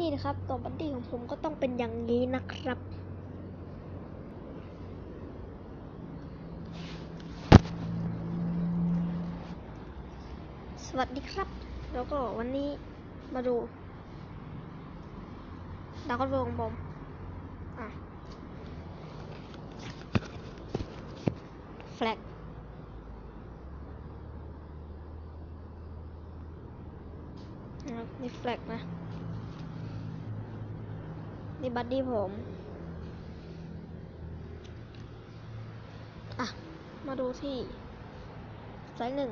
นี่นะครับตัวบัดดี้ของผมก็ต้องเป็นอย่างนี้นะครับ สวัสดีครับ แล้วก็วันนี้มาดูดาวกระโดของผมอะแฟลกนี่แฟลกนะ นี่บัดดี้ผม อะ มาดูที่ไซส์หนึ่ง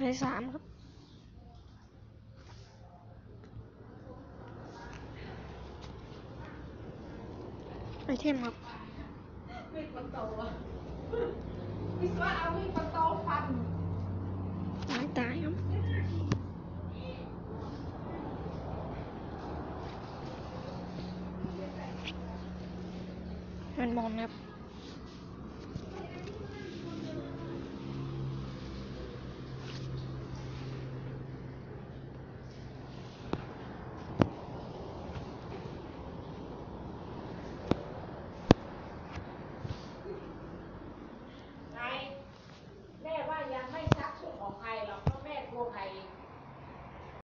ไซส์สามครับ ไอเทมครับมีดปันโตอะวิศวะเอามีดปันโตฟันตายตายครับมันมองนะครับ